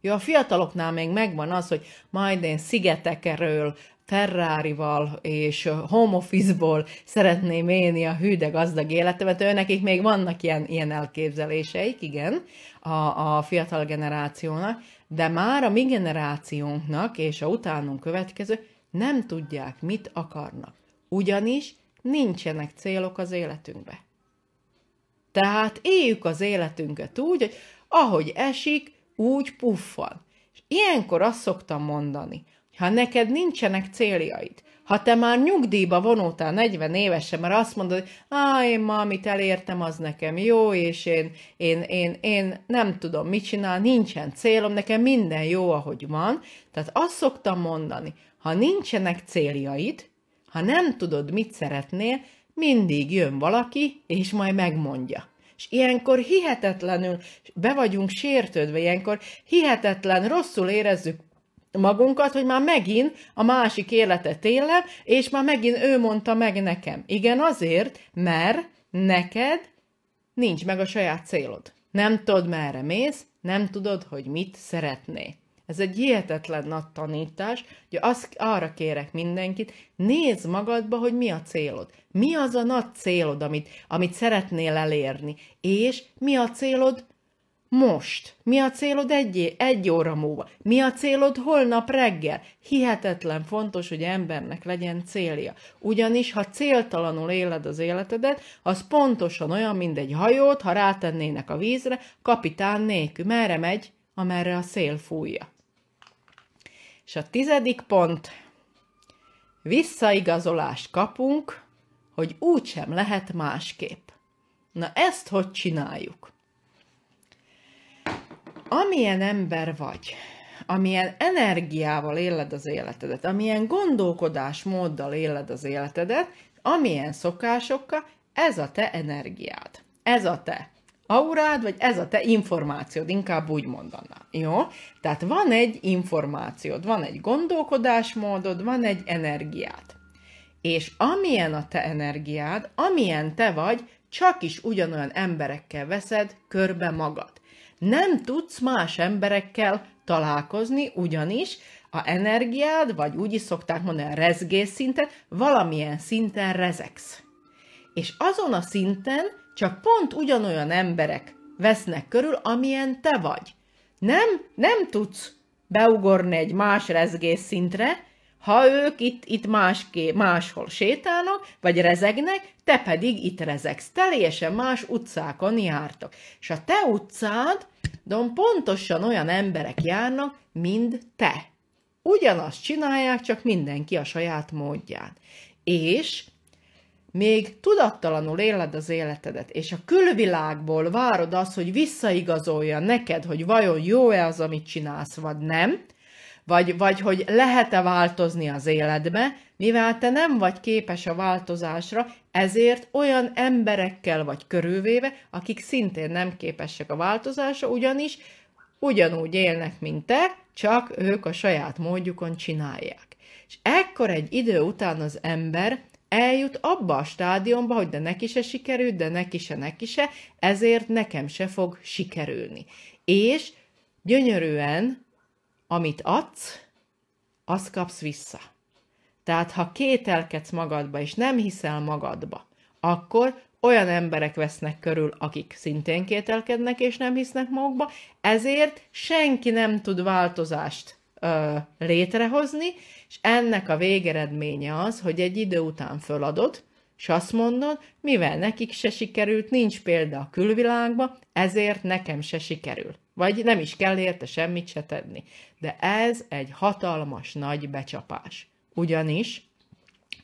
Jó, a fiataloknál még megvan az, hogy majd én szigetekerről, Ferrari-val és home office-ból szeretném élni a hűde gazdag életemet, ő nekik még vannak ilyen, ilyen elképzeléseik, igen, a, a fiatal generációnak, de már a mi generációnknak és a utánunk következő nem tudják, mit akarnak. Ugyanis nincsenek célok az életünkbe. Tehát éljük az életünket úgy, hogy ahogy esik, úgy puffan. És ilyenkor azt szoktam mondani, hogy ha neked nincsenek céljaid, ha te már nyugdíjba vonultál 40 évesen, mert azt mondod, hogy á, én ma, amit elértem, az nekem jó, és én, én, én, én nem tudom mit csinál, nincsen célom, nekem minden jó, ahogy van. Tehát azt szoktam mondani, ha nincsenek céljaid, ha nem tudod, mit szeretnél, mindig jön valaki, és majd megmondja. És ilyenkor hihetetlenül be vagyunk sértődve, ilyenkor hihetetlen rosszul érezzük magunkat, hogy már megint a másik életet élem, és már megint ő mondta meg nekem. Igen, azért, mert neked nincs meg a saját célod. Nem tudod, merre mész, nem tudod, hogy mit szeretnél. Ez egy hihetetlen nagy tanítás, hogy azt, arra kérek mindenkit, nézd magadba, hogy mi a célod. Mi az a nagy célod, amit, amit szeretnél elérni, és mi a célod most? Mi a célod egy, egy óra múlva? Mi a célod holnap reggel? Hihetetlen fontos, hogy embernek legyen célja. Ugyanis, ha céltalanul éled az életedet, az pontosan olyan, mint egy hajót, ha rátennének a vízre, kapitán nélkül. Merre megy? Amerre a szél fújja. És a tizedik pont, visszaigazolást kapunk, hogy úgysem lehet másképp. Na ezt hogy csináljuk? Amilyen ember vagy, amilyen energiával éled az életedet, amilyen gondolkodásmóddal éled az életedet, amilyen szokásokkal, ez a te energiád. Ez a te aurád, vagy ez a te információd, inkább úgy mondanám. Jó? Tehát van egy információd, van egy gondolkodásmódod, van egy energiád. És amilyen a te energiád, amilyen te vagy, csak is ugyanolyan emberekkel veszed körbe magad. Nem tudsz más emberekkel találkozni, ugyanis a energiád, vagy úgy is szokták mondani a rezgés szinten, valamilyen szinten rezegsz. És azon a szinten csak pont ugyanolyan emberek vesznek körül, amilyen te vagy. Nem, nem tudsz beugorni egy más rezgés szintre, ha ők itt, itt máské, máshol sétálnak, vagy rezegnek, te pedig itt rezegsz. Teljesen más utcákon jártok. És a te utcád, don pontosan olyan emberek járnak, mint te. Ugyanazt csinálják, csak mindenki a saját módján. És még tudattalanul éled az életedet, és a külvilágból várod azt, hogy visszaigazolja neked, hogy vajon jó-e az, amit csinálsz, vagy nem, vagy, vagy hogy lehet-e változni az életbe, mivel te nem vagy képes a változásra, ezért olyan emberekkel vagy körülvéve, akik szintén nem képesek a változásra, ugyanis ugyanúgy élnek, mint te, csak ők a saját módjukon csinálják. És ekkor egy idő után az ember eljut abba a stádiumba, hogy de neki se sikerült, de neki se, neki se, ezért nekem se fog sikerülni. És gyönyörűen, amit adsz, azt kapsz vissza. Tehát ha kételkedsz magadba, és nem hiszel magadba, akkor olyan emberek vesznek körül, akik szintén kételkednek és nem hisznek magukba, ezért senki nem tud változást létrehozni, és ennek a végeredménye az, hogy egy idő után föladod, és azt mondod, mivel nekik se sikerült, nincs példa a külvilágba, ezért nekem se sikerül. Vagy nem is kell érte semmit se tenni. De ez egy hatalmas nagy becsapás. Ugyanis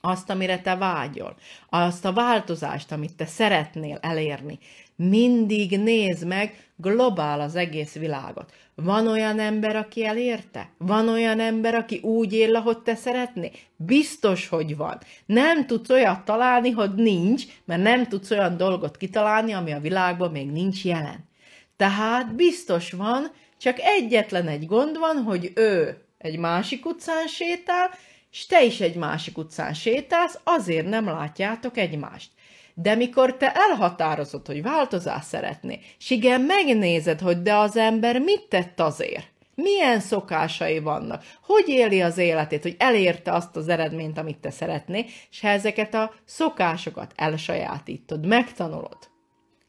azt, amire te vágyol, azt a változást, amit te szeretnél elérni, mindig nézd meg globál az egész világot. Van olyan ember, aki elérte? Van olyan ember, aki úgy él, ahogy te szeretné? Biztos, hogy van. Nem tudsz olyat találni, hogy nincs, mert nem tudsz olyan dolgot kitalálni, ami a világban még nincs jelen. Tehát biztos van, csak egyetlen egy gond van, hogy ő egy másik utcán sétál, és te is egy másik utcán sétálsz, azért nem látjátok egymást. De mikor te elhatározod, hogy változás szeretné, és igen, megnézed, hogy de az ember mit tett azért, milyen szokásai vannak, hogy éli az életét, hogy elérte azt az eredményt, amit te szeretné, és ha ezeket a szokásokat elsajátítod, megtanulod,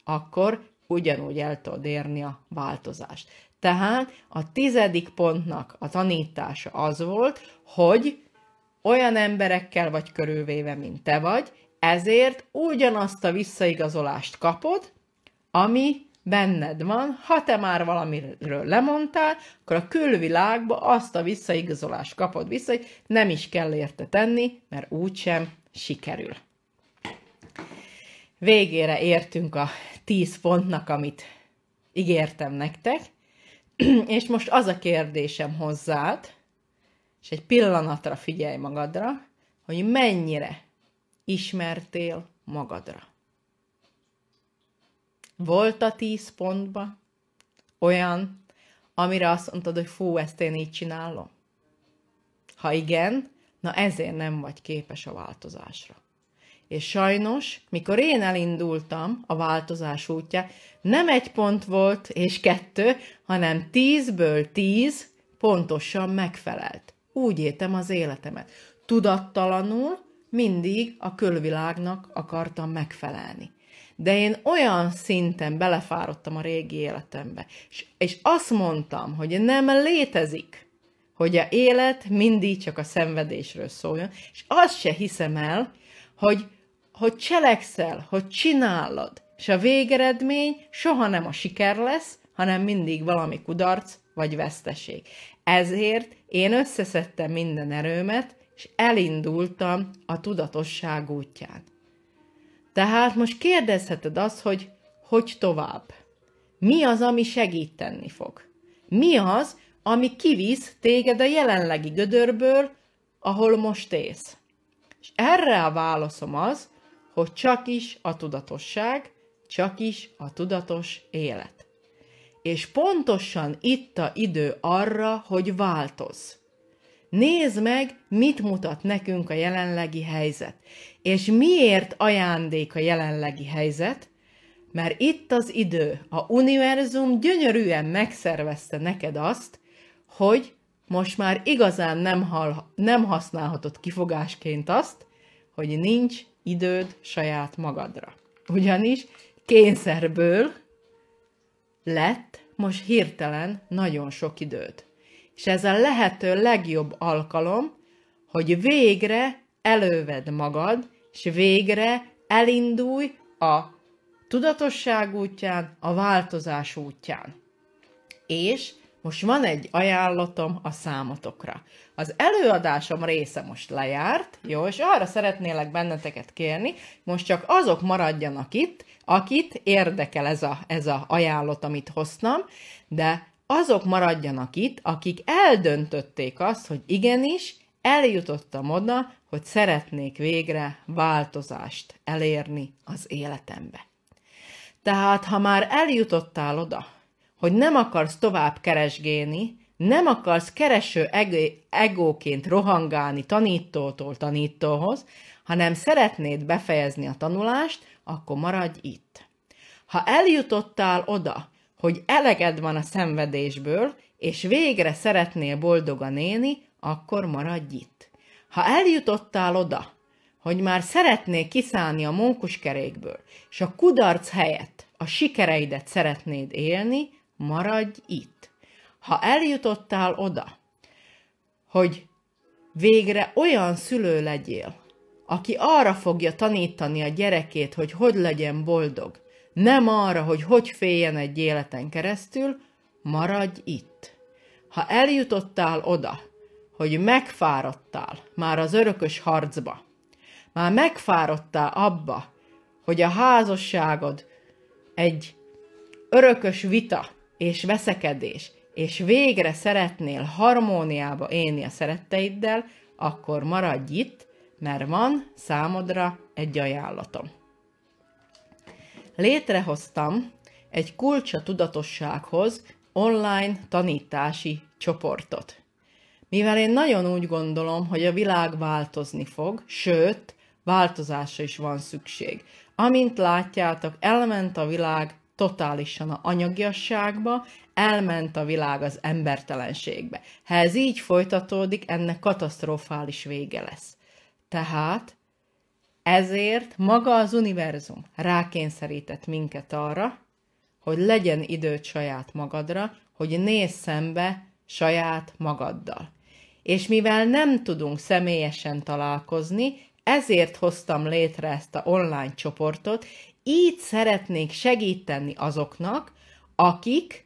akkor ugyanúgy el tudod érni a változást. Tehát a tizedik pontnak a tanítása az volt, hogy olyan emberekkel vagy körülvéve, mint te vagy, ezért ugyanazt a visszaigazolást kapod, ami benned van, ha te már valamiről lemondtál, akkor a külvilágba azt a visszaigazolást kapod vissza, hogy nem is kell érte tenni, mert úgysem sikerül. Végére értünk a 10 pontnak, amit ígértem nektek, és most az a kérdésem hozzád, és egy pillanatra figyelj magadra, hogy mennyire ismertél magadra. Volt a tíz pontba olyan, amire azt mondtad, hogy fú, ezt én így csinálom? Ha igen, na ezért nem vagy képes a változásra. És sajnos, mikor én elindultam a változás útja, nem egy pont volt és kettő, hanem tízből tíz pontosan megfelelt. Úgy éltem az életemet. Tudattalanul mindig a külvilágnak akartam megfelelni. De én olyan szinten belefáradtam a régi életembe, és, és azt mondtam, hogy nem létezik, hogy a élet mindig csak a szenvedésről szóljon, és azt se hiszem el, hogy, hogy cselekszel, hogy csinálod, és a végeredmény soha nem a siker lesz, hanem mindig valami kudarc vagy veszteség. Ezért én összeszedtem minden erőmet, és elindultam a tudatosság útján. Tehát most kérdezheted azt, hogy hogy tovább? Mi az, ami segíteni fog? Mi az, ami kivisz téged a jelenlegi gödörből, ahol most élsz? És erre a válaszom az, hogy csak is a tudatosság, csak is a tudatos élet. És pontosan itt a idő arra, hogy változ. Nézd meg, mit mutat nekünk a jelenlegi helyzet. És miért ajándék a jelenlegi helyzet? Mert itt az idő, a univerzum gyönyörűen megszervezte neked azt, hogy most már igazán nem, hal, nem használhatod kifogásként azt, hogy nincs időd saját magadra. Ugyanis kényszerből lett most hirtelen nagyon sok időd. És ez a lehető legjobb alkalom, hogy végre előved magad, és végre elindulj a tudatosság útján, a változás útján. És most van egy ajánlatom a számotokra. Az előadásom része most lejárt, jó, és arra szeretnélek benneteket kérni, most csak azok maradjanak itt, akit érdekel ez a, ez a ajánlat, amit hoztam, de azok maradjanak itt, akik eldöntötték azt, hogy igenis, eljutottam oda, hogy szeretnék végre változást elérni az életembe. Tehát, ha már eljutottál oda, hogy nem akarsz tovább keresgélni, nem akarsz kereső egóként rohangálni tanítótól tanítóhoz, hanem szeretnéd befejezni a tanulást, akkor maradj itt. Ha eljutottál oda, hogy eleged van a szenvedésből, és végre szeretnél boldogan élni, akkor maradj itt. Ha eljutottál oda, hogy már szeretnék kiszállni a monkuskerékből, és a kudarc helyett a sikereidet szeretnéd élni, maradj itt. Ha eljutottál oda, hogy végre olyan szülő legyél, aki arra fogja tanítani a gyerekét, hogy hogy legyen boldog, nem arra, hogy hogy féljen egy életen keresztül, maradj itt. Ha eljutottál oda, hogy megfáradtál már az örökös harcba, már megfáradtál abba, hogy a házasságod egy örökös vita és veszekedés, és végre szeretnél harmóniába élni a szeretteiddel, akkor maradj itt, mert van számodra egy ajánlatom. Létrehoztam egy kulcsa tudatossághoz online tanítási csoportot. Mivel én nagyon úgy gondolom, hogy a világ változni fog, sőt, változásra is van szükség. Amint látjátok, elment a világ totálisan a anyagiasságba, elment a világ az embertelenségbe. Ha ez így folytatódik, ennek katasztrofális vége lesz. Tehát ezért maga az univerzum rákényszerített minket arra, hogy legyen időt saját magadra, hogy nézz szembe saját magaddal. És mivel nem tudunk személyesen találkozni, ezért hoztam létre ezt a online csoportot, így szeretnék segíteni azoknak, akik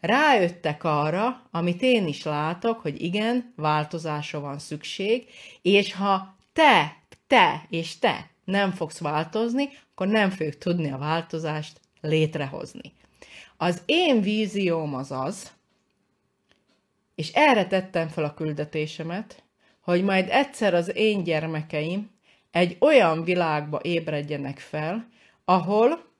rájöttek arra, amit én is látok, hogy igen, változásra van szükség, és ha te, te és te nem fogsz változni, akkor nem fogjuk tudni a változást létrehozni. Az én vízióm az az, és erre tettem fel a küldetésemet, hogy majd egyszer az én gyermekeim egy olyan világba ébredjenek fel, ahol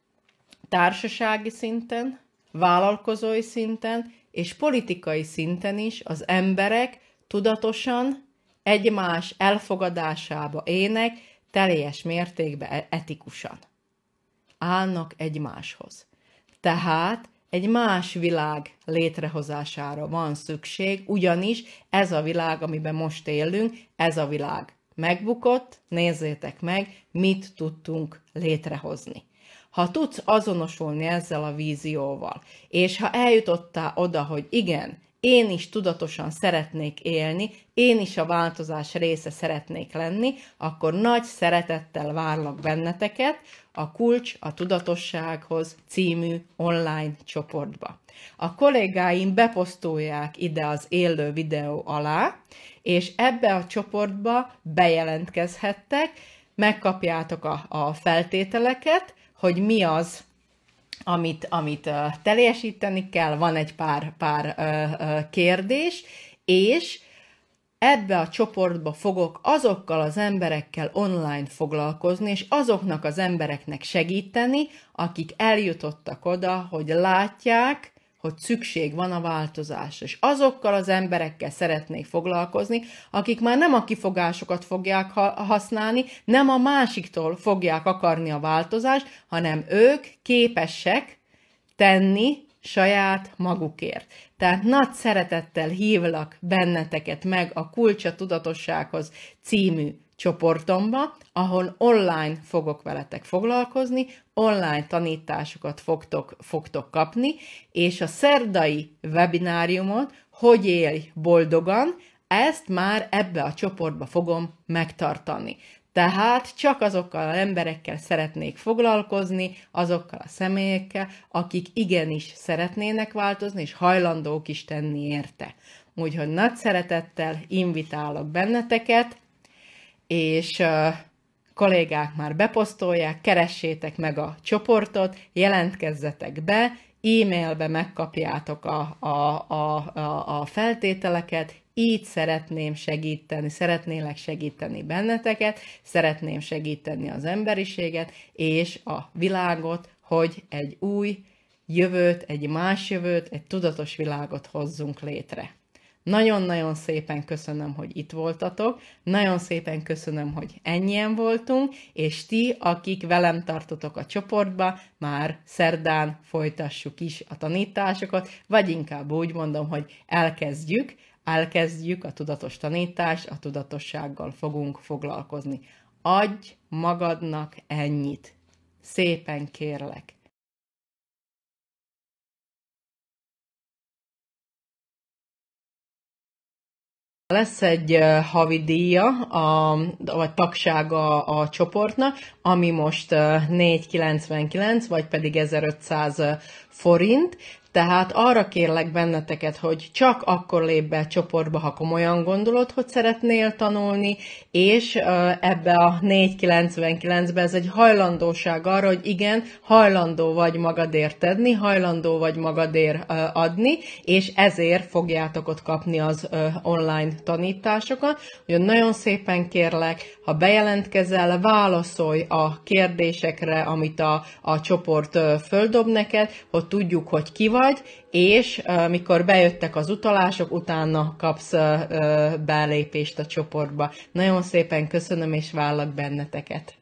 társasági szinten, vállalkozói szinten és politikai szinten is az emberek tudatosan egymás elfogadásába ének, teljes mértékben e- etikusan. Állnak egymáshoz. Tehát egy más világ létrehozására van szükség, ugyanis ez a világ, amiben most élünk, ez a világ megbukott, nézzétek meg, mit tudtunk létrehozni. Ha tudsz azonosulni ezzel a vízióval, és ha eljutottál oda, hogy igen, én is tudatosan szeretnék élni, én is a változás része szeretnék lenni, akkor nagy szeretettel várlak benneteket a Kulcs a Tudatossághoz című online csoportba. A kollégáim beposztolják ide az élő videó alá, és ebbe a csoportba bejelentkezhettek, megkapjátok a, a feltételeket, hogy mi az, amit, amit uh, teljesíteni kell, van egy pár, pár uh, uh, kérdés, és ebbe a csoportba fogok azokkal az emberekkel online foglalkozni, és azoknak az embereknek segíteni, akik eljutottak oda, hogy látják, hogy szükség van a változásra. És azokkal az emberekkel szeretnék foglalkozni, akik már nem a kifogásokat fogják használni, nem a másiktól fogják akarni a változást, hanem ők képesek tenni saját magukért. Tehát nagy szeretettel hívlak benneteket meg a Kulcsa Tudatossághoz című csoportomba, ahol online fogok veletek foglalkozni, online tanításokat fogtok, fogtok kapni, és a szerdai webináriumot, hogy élj boldogan, ezt már ebbe a csoportba fogom megtartani. Tehát csak azokkal az emberekkel szeretnék foglalkozni, azokkal a személyekkel, akik igenis szeretnének változni, és hajlandók is tenni érte. Úgyhogy nagy szeretettel invitálok benneteket, és uh, kollégák már beposztolják, keressétek meg a csoportot, jelentkezzetek be, e-mailbe megkapjátok a, a, a, a, a feltételeket, így szeretném segíteni, szeretnélek segíteni benneteket, szeretném segíteni az emberiséget és a világot, hogy egy új jövőt, egy más jövőt, egy tudatos világot hozzunk létre. Nagyon-nagyon szépen köszönöm, hogy itt voltatok, nagyon szépen köszönöm, hogy ennyien voltunk, és ti, akik velem tartotok a csoportba, már szerdán folytassuk is a tanításokat, vagy inkább úgy mondom, hogy elkezdjük elkezdjük a tudatos tanítást, a tudatossággal fogunk foglalkozni. Adj magadnak ennyit. Szépen kérlek. Lesz egy havidíja, a, vagy tagsága a csoportnak, ami most 4,99, vagy pedig 1500 forint, tehát arra kérlek benneteket, hogy csak akkor lép be csoportba, ha komolyan gondolod, hogy szeretnél tanulni, és ebbe a 499-be ez egy hajlandóság arra, hogy igen, hajlandó vagy magadért tenni, hajlandó vagy magadért adni, és ezért fogjátok ott kapni az online tanításokat. Úgyhogy nagyon szépen kérlek, ha bejelentkezel, válaszolj a kérdésekre, amit a, a csoport földob neked, hogy tudjuk, hogy ki vagy, vagy, és mikor bejöttek az utalások, utána kapsz belépést a csoportba. Nagyon szépen köszönöm, és vállak benneteket.